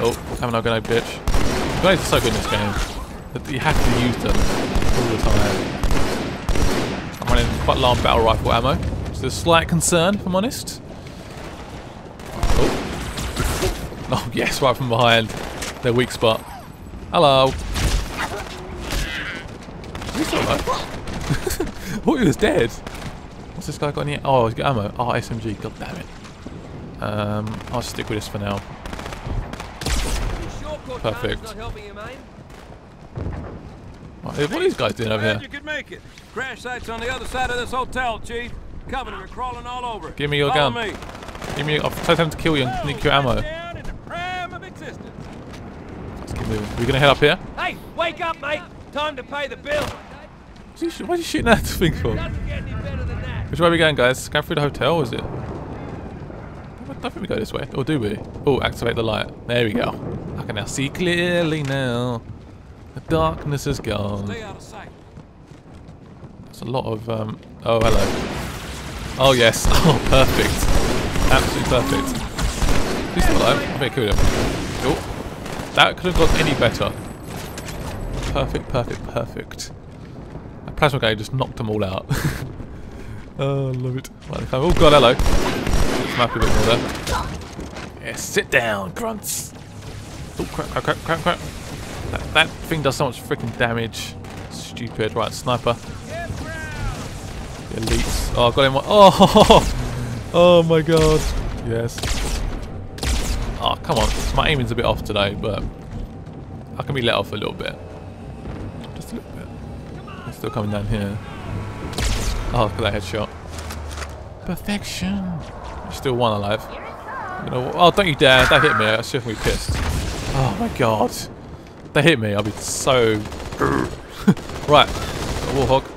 Oh, having a grenade, bitch. Grenades are so good in this game. You have to use them all the time. I'm running quite long battle rifle ammo. It's a slight concern, if I'm honest. Oh. Oh, yes, right from behind. Their weak spot. Hello. He's alive. thought he was dead. What's this guy got any? Oh, he's got ammo. Oh, SMG. God damn it. Um, I'll stick with this for now. Perfect. What are these guys doing over here? you could make it. Crash site's on the other side of this hotel, Chief. Covenant are crawling all over. Give me your Follow gun. Me. Give me. I've told him to kill you and sneak your ammo. Down in the prime of existence. Let's keep moving. We're gonna head up here. Hey, wake up, mate. Time to pay the bill. Sh- what's he shooting at this thing for? Doesn't get any better than that. Which way are we going, guys? Going through the hotel, or is it? I don't think we go this way. Or do we? Oh, activate the light. There we go. I can now see clearly now. The darkness is gone. Stay out of sight. There's a lot of, um... Oh, hello. Oh, yes. Oh, perfect. Absolutely perfect. He's still alive. I better kill him. Oh. That could have got any better. Perfect, perfect, perfect. That plasma grenade just knocked them all out. oh, love it. Right, they come- oh, God, hello. Map a bit more there. Yes, sit down, grunts. Oh, crap, crap, crap, crap, crap. That, that thing does so much freaking damage. Stupid. Right, sniper. The elites. Oh, I got him. Oh, oh my god. Yes. Oh, come on. My aiming's a bit off today, but I can be let off a little bit. Just a little bit. I'm still coming down here. Oh, look at that headshot. Perfection. Still one alive. You know, oh, don't you dare. Don't hit me. That's just me pissed. Oh my god. They hit me. I'll be so... right. Warthog.